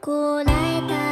こらえた